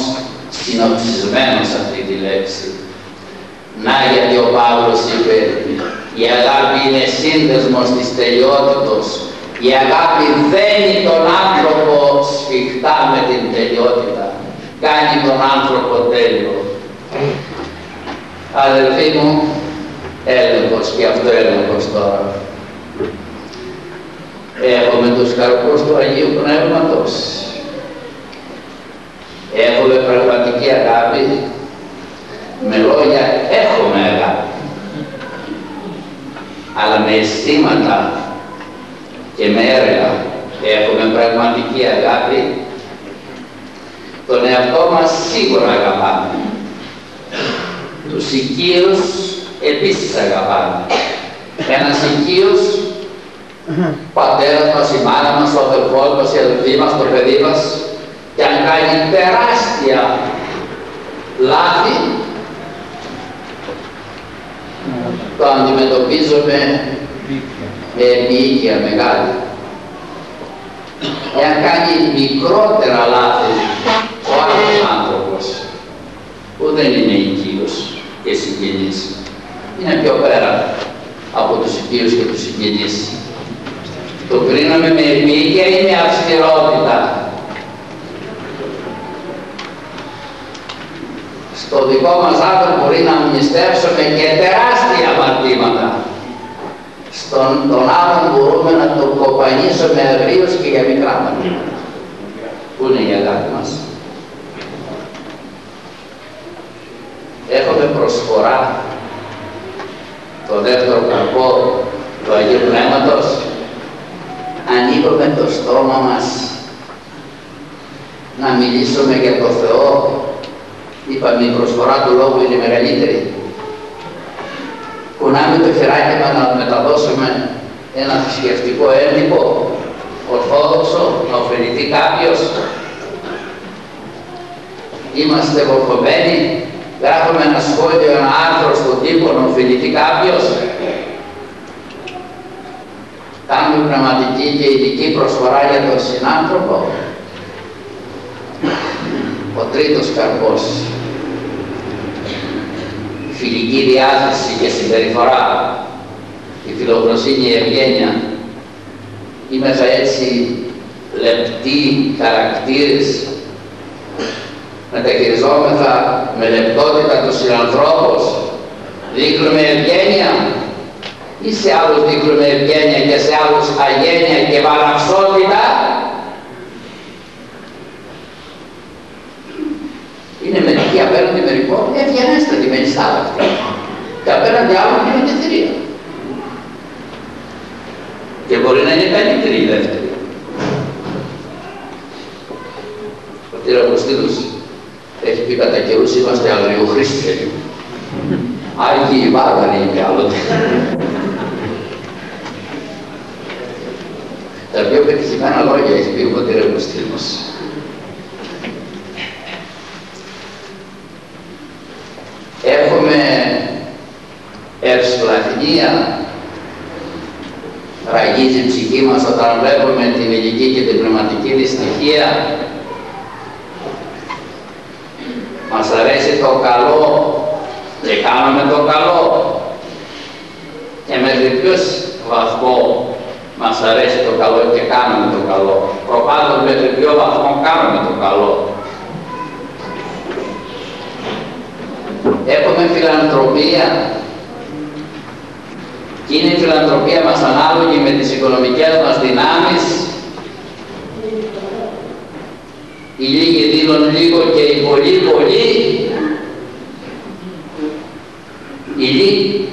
συνοψισμένος αυτή τη λέξη. Να γιατί ο Παύλος είπε η αγάπη είναι σύνδεσμος της τελειότητος. Η αγάπη δένει τον άνθρωπο σφιχτά με την τελειότητα. Κάνει τον άνθρωπο τέλειο. Αδελφοί μου, έλεγχος και αυτό έλεγχος τώρα. Έχουμε τους καρπούς του Αγίου Πνεύματος. Έχουμε πραγματική αγάπη. Με λόγια έχουμε αγάπη αλλά με αισθήματα και με έργα έχουμε πραγματική αγάπη, τον εαυτό μας σίγουρα αγαπάμε. Τους οικείους επίσης αγαπάμε. Ένας οικείος, πατέρας μας, η μάνα μας, ο αδελφός μας, η αδελφή μας, το παιδί μας, και αν κάνει τεράστια λάθη, το αντιμετωπίζουμε με επίοικια μεγάλη. Εάν κάνει μικρότερα λάθη ο άλλος άνθρωπος, που δεν είναι οικείος και συγγενής, είναι πιο πέρα από τους οικείους και τους συγγενείς. Το κρίναμε με επίοικια ή με αυστηρότητα. στο δικό μας άτομο μπορεί να μνηστεύσουμε και τεράστια αμαρτήματα. Στον τον άλλον μπορούμε να τον κοπανίσουμε αγρίως και για μικρά αμαρτήματα. Πού είναι η αγάπη μας. Έχουμε προσφορά το δεύτερο καρπό του Αγίου Πνεύματος. Ανοίγουμε το στόμα μας να μιλήσουμε για το Θεό Είπαμε η προσφορά του λόγου είναι μεγαλύτερη. Κουνάμε το χεράκι μας να μεταδώσουμε ένα θρησκευτικό έντυπο, ορθόδοξο, να ωφεληθεί κάποιος. Είμαστε βορκωμένοι, γράφουμε ένα σχόλιο, ένα άρθρο στον τύπο, να ωφεληθεί κάποιος. Κάνουμε πνευματική και ειδική προσφορά για τον συνάνθρωπο. Ο τρίτος καρπός. Φιλική διάθεση και συμπεριφορά, η φιλογνωσίνη, η ευγένεια. Είμαστε έτσι λεπτοί χαρακτήρες, μεταχειριζόμεθα με λεπτότητα τους συνανθρώπους, δείχνουμε ευγένεια ή σε άλλους δείχνουμε ευγένεια και σε άλλους αγένεια και βαλαυσότητα είναι μερικοί απέναντι μερικών ευγενέστατοι με εισάβαυτοι και απέναντι άλλων είναι θηρία. Και μπορεί να είναι καλύτερη η δεύτερη. Ο κ. Αποστήλος έχει πει κατά καιρούς είμαστε αγριοχρήστιοι. Άγιοι βάρβαροι είπε άλλοτε. Τα πιο πετυχημένα λόγια έχει πει ο κ. Αποστήλος. Έχω ευσπλαχνία ραγίζει η ψυχή μας όταν βλέπουμε την ηλική και την πνευματική δυστυχία. Μας αρέσει το καλό και κάνουμε το καλό. Και μέχρι ποιος βαθμό μας αρέσει το καλό και κάνουμε το καλό. Προπάντων μέχρι ποιο βαθμό κάνουμε το καλό. Έχουμε φιλανθρωπία και είναι η φιλανθρωπία μας ανάλογη με τις οικονομικές μας δυνάμεις. Οι λίγοι δίνουν λίγο και οι πολλοί πολλοί. Οι,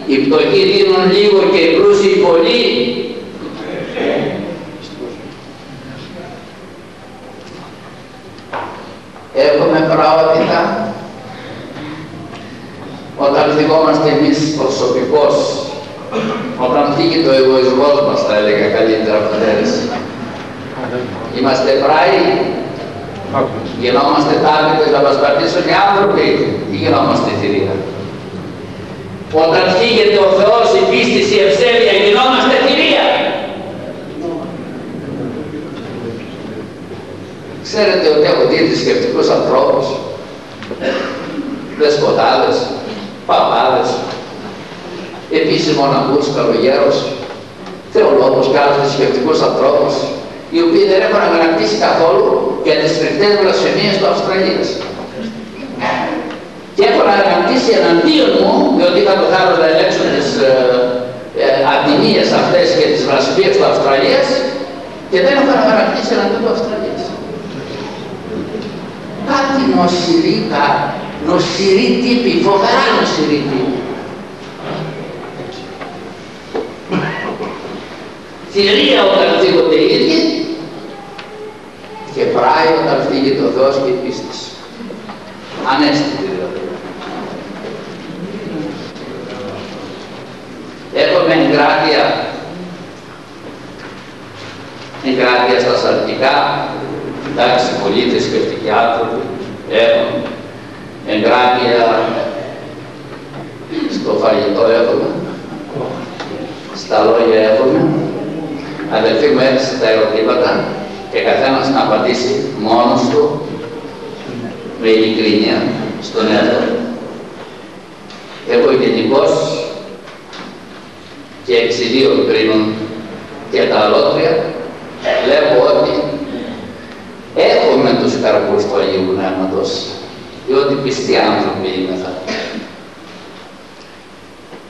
οι πτωχοί δίνουν λίγο και οι πλούσιοι πολλοί. Έχουμε πραότητα όταν θυγόμαστε εμείς προσωπικώς όταν φύγει το εγωισμός μας, θα έλεγα καλύτερα πατέρες. Είμαστε πράοι, γινόμαστε τάπητες να μας πατήσουν οι άνθρωποι ή γινόμαστε θηρία. Όταν φύγεται ο Θεός, η πίστη, η ευσέβεια, γινόμαστε θηρία. Ξέρετε ότι έχω δει θρησκευτικούς ανθρώπους, δεσποτάδες, παπάδες, επίσης μοναχούς, καλογέρους, θεολόγους και άλλους θρησκευτικούς ανθρώπους, οι οποίοι δεν έχουν ανακτήσει καθόλου για τις φρικτές βλασφημίες του Αυστραλίας. Και έχουν ανακτήσει εναντίον μου, διότι είχα το θάρρος να ελέγξω τις ε, ε, αντιμίες αυτές και τις βλασφημίες του Αυστραλίας και δεν έχουν ανακτήσει εναντίον του Αυστραλίας. Κάτι νοσηρή, νοσηρή τύπη, φοβερά νοσηρή τύπη. θηρία όταν θίγονται οι ίδιοι και πράει όταν φύγει το Θεός και η πίστη. Ανέστητη δηλαδή. Έχουμε εγκράτεια, εγκράτεια στα σαρτικά, εντάξει πολλοί θρησκευτικοί άνθρωποι έχουν εγκράτεια στο φαγητό έχουμε, στα λόγια έχουμε, αδελφοί μου έριξε τα ερωτήματα και καθένας να απαντήσει μόνος του με ειλικρίνεια στον εαυτό του. Εγώ γενικώ και εξιδίων κρίνουν και τα αλότρια βλέπω ότι έχουμε τους καρπούς του Αγίου Πνεύματος διότι πιστοί άνθρωποι είμεθα.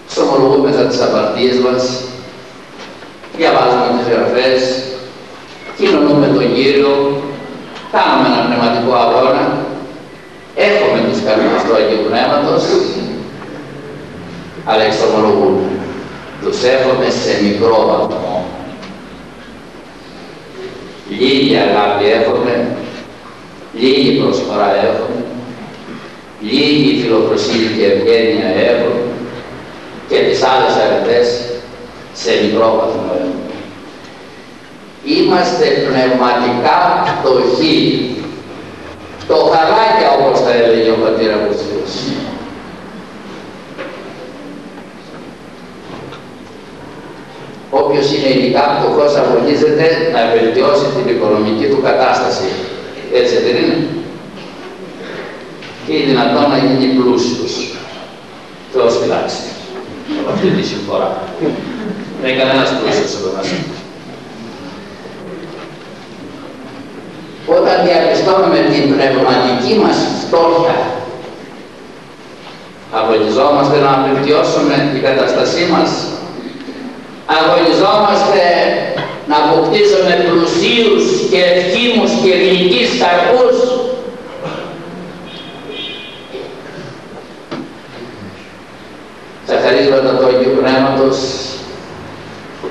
Ξομολογούμεθα τις απαρτίες μας, διαβάζουμε τις γραφές, κοινωνούμε τον Κύριο, κάνουμε ένα πνευματικό αγώνα, έχουμε τους καρπούς του Αγίου Πνεύματος, αλλά εξομολογούμε. Τους έχουμε σε μικρό βαθμό. Λίγη αγάπη έχουμε, λίγη προσφορά έχουμε, λίγη φιλοπροσύνη και ευγένεια έχουμε και τις άλλες αρετές σε μικρό βαθμό. Είμαστε πνευματικά πτωχοί. Το χαράκια όπως τα έλεγε ο πατήρ Αγουστίνος. Όποιος είναι ειδικά πτωχός αγωνίζεται να βελτιώσει την οικονομική του κατάσταση. Έτσι δεν είναι. Και είναι δυνατόν να γίνει πλούσιος. Θεός φυλάξει. Από αυτή τη συμφορά. Δεν είναι κανένας πλούσιος εδώ μέσα. Όταν διαπιστώνουμε την πνευματική μας φτώχεια, αγωνιζόμαστε να βελτιώσουμε την καταστασή μας, αγωνιζόμαστε να αποκτήσουμε πλουσίους και ευχήμους και γλυκείς καρπούς, τα χαρίσματα του Αγίου Πνεύματος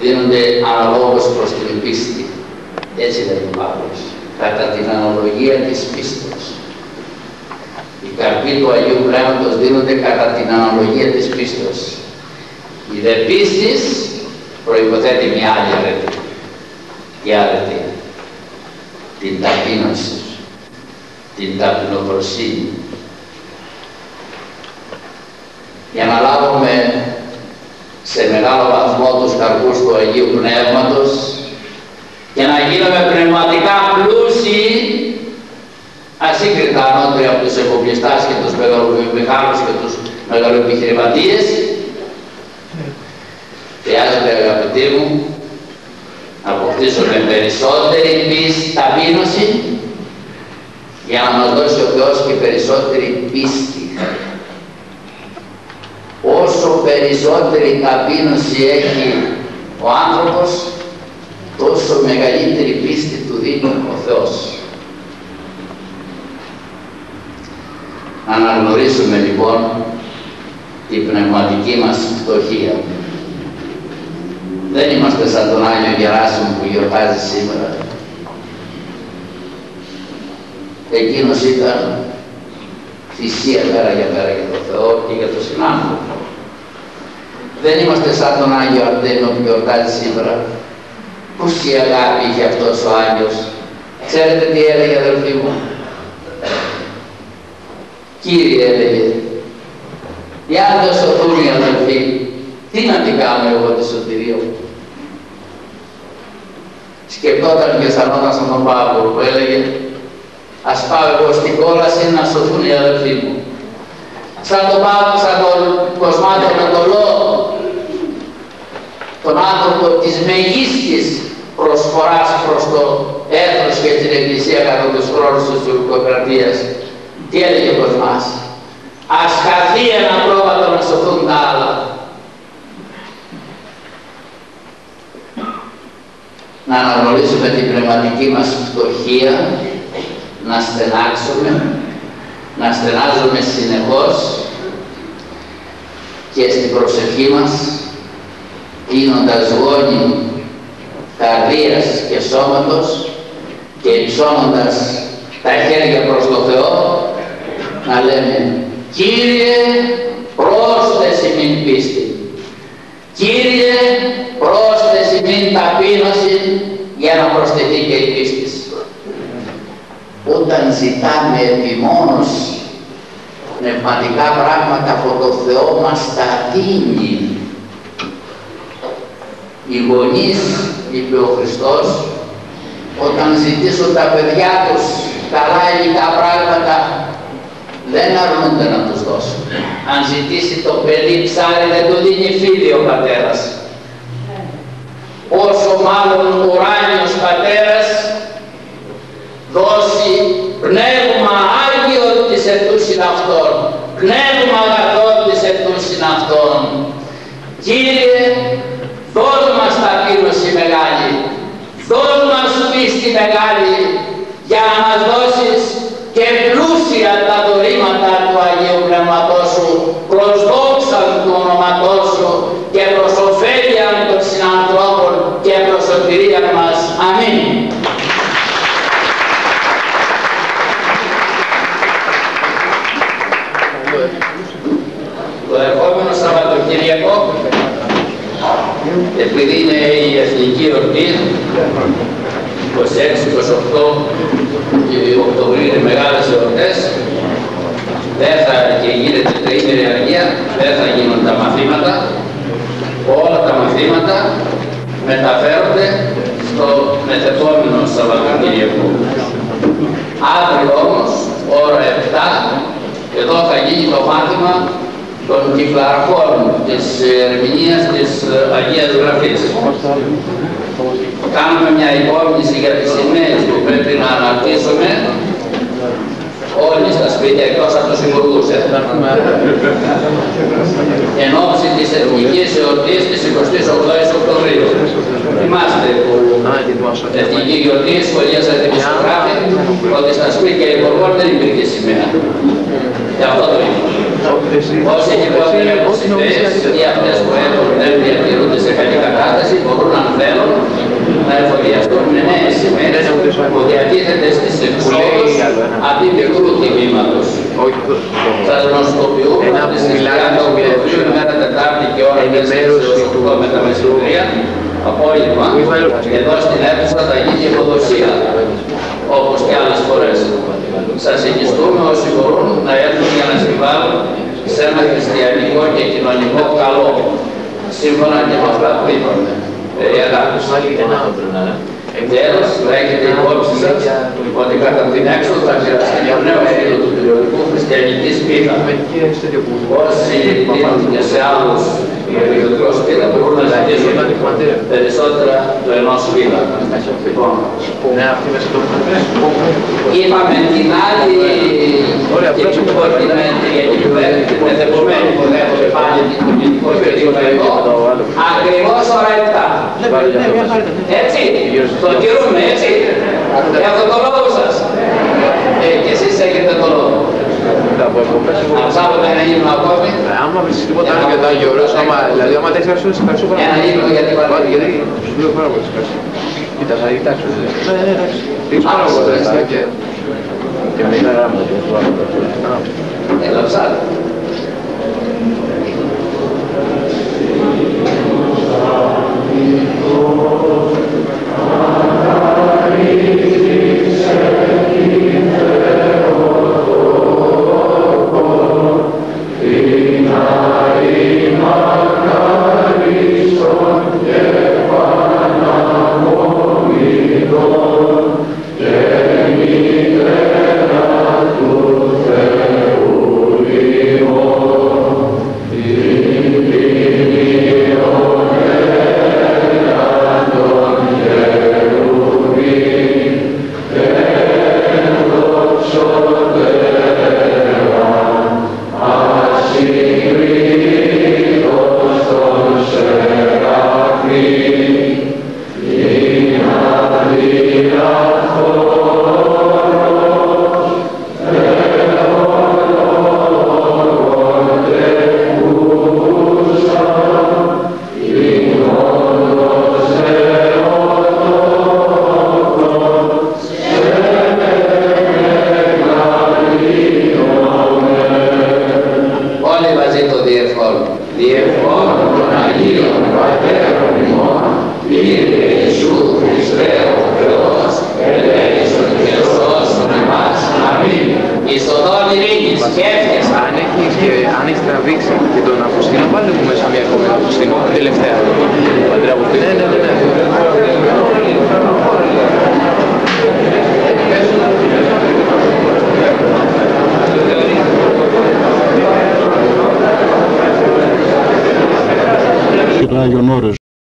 δίνονται αναλόγως προς την πίστη. Έτσι λέει ο Παύλος. Κατά την αναλογία της πίστης. Οι καρποί του Αγίου Πνεύματος δίνονται κατά την αναλογία της πίστης. Η δε πίστης προϋποθέτει μια άλλη αρετή. Η αρετή. Την ταπείνωση. Την ταπεινοφροσύνη. Για να λάβουμε σε μεγάλο βαθμό τους καρπούς του Αγίου Πνεύματος και να γίνουμε πνευματικά πλούσιοι ασύγκριτα ανώτεροι από τους εφοπλιστάς και τους μεγαλοβιομηχάνους και τους μεγαλοεπιχειρηματίες χρειάζεται αγαπητοί μου να αποκτήσουμε περισσότερη πίστη, ταπείνωση για να μας δώσει ο Θεός και περισσότερη πίστη. Όσο περισσότερη ταπείνωση έχει ο άνθρωπος, τόσο μεγαλύτερη πίστη του δίνει ο Θεός. Να αναγνωρίσουμε λοιπόν την πνευματική μας φτωχία. Δεν είμαστε σαν τον Άγιο Γεράσιμο που γιορτάζει σήμερα. Εκείνος ήταν θυσία μέρα για μέρα για τον Θεό και για τον συνάνθρωπο. Δεν είμαστε σαν τον Άγιο Αρτέμιο που γιορτάζει σήμερα. Πόση αγάπη είχε αυτός ο Άγιος. Ξέρετε τι έλεγε αδελφοί μου; Κύριε έλεγε, αν δεν σωθούν οι αδελφοί, τι να την κάνω εγώ τη σωτηρία μου; Σκεπτόταν και αισθανόταν σαν τον Παύλο που έλεγε ας πάω εγώ στην κόλαση να σωθούν οι αδελφοί μου. Σαν τον Παύλο, σαν τον Κοσμάτο Ανατολό, τον άνθρωπο της μεγίστης προσφοράς προς το έθνος και την Εκκλησία κατά τους χρόνους της τουρκοκρατίας. Τι έλεγε ο Κοσμάς. Ας χαθεί ένα πρόβατο να σωθούν τα άλλα. Να αναγνωρίσουμε την πνευματική μας φτωχία, να στενάξουμε, να στενάζουμε συνεχώς και στην προσευχή μας, κλείνοντας γόνι καρδίας και σώματος και υψώνοντας τα χέρια προς το Θεό, να λέμε Κύριε πρόσθεση μην πίστη. Κύριε πρόσθεση μην ταπείνωση για να προσθεθεί και η πίστη. Όταν ζητάμε επιμόνως πνευματικά πράγματα από το Θεό μας τα δίνει. Οι γονείς, είπε ο Χριστός, όταν ζητήσουν τα παιδιά τους καλά υλικά πράγματα, δεν αρνούνται να τους δώσουν. Αν ζητήσει το παιδί ψάρι δεν του δίνει φίλη ο πατέρας. Όσο μάλλον ουράνιος πατέρας δώσει πνεύμα Άγιο της ετούσιν αυτών, πνεύμα αγαθό της ετούσιν αυτών. Κύριε, δώσ' μας ταπείνωση μεγάλη, δώσ' μας πίστη μεγάλη, για να μας δώσεις και πλούσια τα δωρήματα του Αγίου Πνευματός Σου, προς δόξα του ονοματός Σου και προς ωφέλεια των συνανθρώπων και προς σωτηρία μας. Αμήν. Το ερχόμενο Σαββατοκυριακό, επειδή είναι η εθνική εορτή, 26-28 και Οκτωβρίου είναι μεγάλες εορτές, δεν θα και γίνεται τριήμερη αργία, δεν θα γίνουν τα μαθήματα. Όλα τα μαθήματα μεταφέρονται στο μεθεπόμενο Σαββατοκυριακό. Αύριο όμως, ώρα 7, εδώ θα γίνει το μάθημα των κυκλαρχών της ερμηνείας της Αγίας Γραφής. Κάνουμε μια υπόμνηση για τις σημαίες που πρέπει να αναρτήσουμε όλοι στα σπίτια εκτός από τους υπουργούς. Ε. Εν ώψη της εθνικής εορτής της 28ης Οκτωβρίου. Θυμάστε που εθνική γιορτή σχολίασαν τη μισογράφη ότι στα σπίτια υπουργών δεν υπήρχε σημαία. Γι' αυτό το είπα. Όσοι λοιπόν δεν έχουν σημαίες ή αυτές που έχουν δεν διατηρούνται σε καλή κατάσταση μπορούν αν θέλουν να εφοδιαστούν με νέες σημαίες που διατίθεται στις εκπουλές αντί μικρού τιμήματος. Σας γνωστοποιούμε ότι στις 30 Οκτωβρίου ημέρα Τετάρτη και ώρα 4 μετά μεσημερία απόγευμα. Εδώ στην αίθουσα θα γίνει υποδοσία όπως και άλλες φορές. Σας εγγυστούμε όσοι μπορούν να έρθουν για να συμβάλλουν σε ένα χριστιανικό και κοινωνικό καλό σύμφωνα και με αυτά που είπαμε. Ε, αγάπης. Τέλος, θα έχετε υπόψη σας ότι κατά την έξοδο θα μοιραστεί το νέο φύλλο του περιοδικού Χριστιανικής Πίτα. Όσοι δίνουν σε άλλους για περιοδικό σπίτα μπορούν να ζητήσουν περισσότερα του ενός φύλλα. Λοιπόν, είπαμε την άλλη ότι με την μεθεπομένη που δέχονται πάλι την πολιτικό περιοδικό ακριβώς ώρα 7. Έτσι, το τηρούμε έτσι. Για αυτό το λόγο σας. Ε, και εσείς έχετε το λόγο. Να ψάχνουμε ένα ύμνο ακόμη. Άμα βρεις τίποτα άλλο για το Άγιο Όρος, άμα, δηλαδή άμα τα έχεις γράψει όλες, ευχαριστώ πάρα Ένα πολύ. ύμνο για την Πάρε, Παναγία. γιατί σου λέω πάρα πολύ ευχαριστώ. Κοίτα, θα κοιτάξω. Ναι, ναι, εντάξει. Έχεις πάρα Άκουσα, πολλά εντάξει. λεφτά και... Και με ένα γράμμα. Έλα ψάχνω.